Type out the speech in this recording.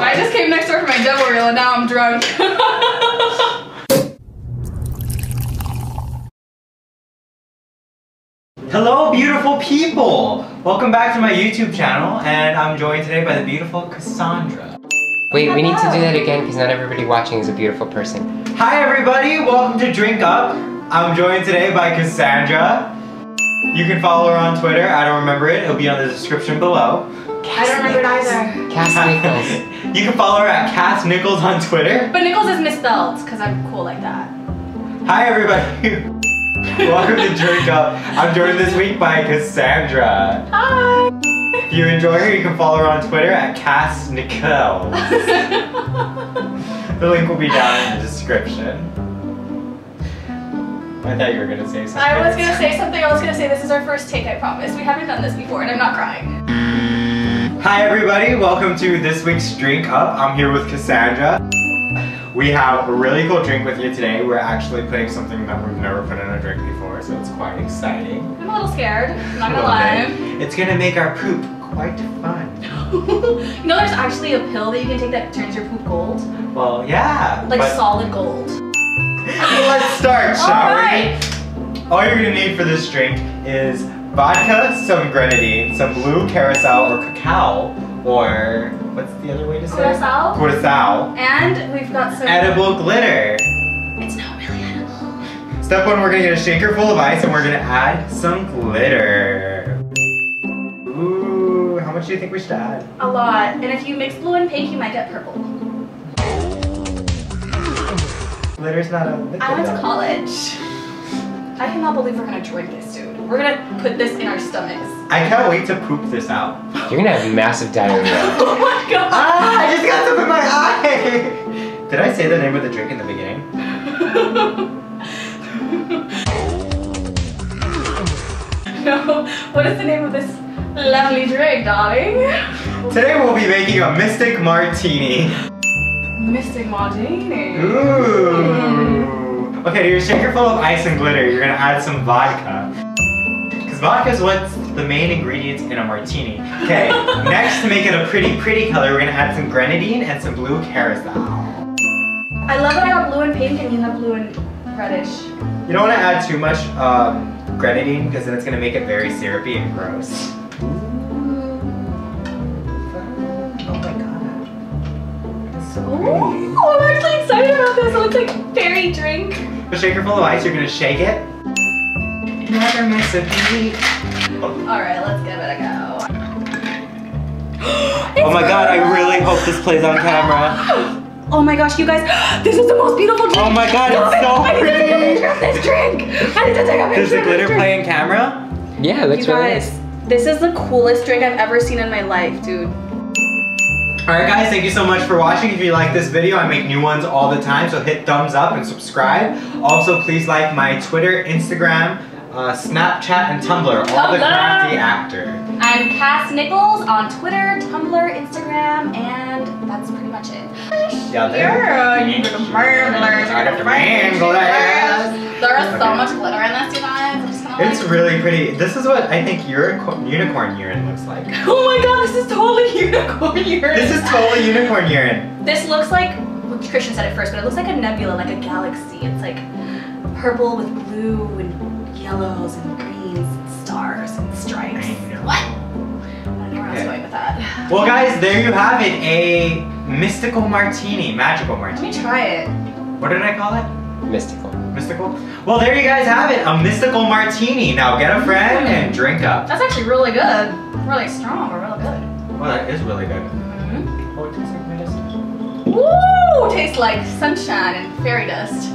I just came next door for my demo reel and now I'm drunk. Hello, beautiful people! Welcome back to my YouTube channel, and I'm joined today by the beautiful Cassandra. Wait, we need to do that again because not everybody watching is a beautiful person. Hi, everybody! Welcome to Drink Up. I'm joined today by Cassandra. You can follow her on Twitter. I don't remember it. It'll be on the description below. I don't remember it either. Cass Nichols. you can follow her at Cass Nichols on Twitter. But Nichols is misspelled because I'm cool like that. Hi, everybody. Welcome to Drink Up. I'm joined this week by Cassandra. Hi. If you enjoy her, you can follow her on Twitter at Cass Nichols. the link will be down in the description. I thought you were gonna say something. I was gonna say something. I was gonna say this is our first take. I promise. We haven't done this before, and I'm not crying. Hi everybody, welcome to this week's Drink Up. I'm here with Cassandra. We have a really cool drink with you today. We're actually putting something that we've never put in a drink before, so it's quite exciting. I'm a little scared. I'm not gonna lie. bit. It's gonna make our poop quite fun. you know, there's actually a pill that you can take that turns your poop gold, Well, yeah. like solid gold. let's start, shall All we? All you're gonna need for this drink is vodka, some grenadine, some blue carousel or cacao, or what's the other way to say it? Curacao. Curacao. And we've got some. Edible glitter. It's not really edible. Step one, we're gonna get a shaker full of ice and we're gonna add some glitter. Ooh, how much do you think we should add? A lot. And if you mix blue and pink, you might get purple. Glitter's not a liquid. I went to college. I cannot believe we're gonna drink this, dude. We're gonna put this in our stomachs. I can't wait to poop this out. You're gonna have massive diarrhea. Oh my god! Ah, I just got some in my eye! Did I say the name of the drink in the beginning? no. What is the name of this lovely drink, darling? Today we'll be making a Mystic Martini. Mystic Martini. Ooh. Okay, to your shaker full of ice and glitter, you're gonna add some vodka. Because vodka is what's the main ingredient in a martini. Okay, next to make it a pretty, pretty color, we're gonna add some grenadine and some blue carousel. I love that I got blue and pink and you have blue and reddish. You don't wanna add too much um, grenadine because then it's gonna make it very syrupy and gross. Oh my god. So. Oh, I'm actually excited about this. It looks like fairy drink. A shaker full of ice, you're gonna shake it. Never miss a beat. Alright, let's give it a go. Oh my god, I really hope this plays on camera. Oh my gosh, you guys, this is the most beautiful drink. Oh my god, Stop it's it. so I need to take a pretty. picture of this drink. I need to take a picture Does the glitter play in camera? yeah, it looks You really guys, nice. this is the coolest drink I've ever seen in my life, dude. Alright guys, thank you so much for watching. If you like this video, I make new ones all the time, so hit thumbs up and subscribe. Also, please like my Twitter, Instagram, uh, Snapchat, and Tumblr. All the crafty actor. I'm Cass Nichols on Twitter, Tumblr, Instagram, and that's pretty much it. Yeah, there. Yeah, you got the manglers, I got the manglers. There is so much glitter in this, you guys. I'm just gonna It's really pretty. This is what I think unicorn, unicorn urine looks like. Oh my god, this is totally unicorn urine. This is totally unicorn urine. This looks like Christian said it first, but it looks like a nebula, like a galaxy. It's like purple with blue and yellows and greens and stars and stripes. What? I don't know where I was going with that. Well guys, there you have it. A mystical martini, magical martini. Let me martini. try it. What did I call it? Mystical. Mystical? Well, there you guys have it. A mystical martini. Now get a friend and drink up. That's actually really good. Really strong, but really good. Well, that is really good. Mm-hmm. Oh, it tastes like medicine. Woo! Tastes like sunshine and fairy dust.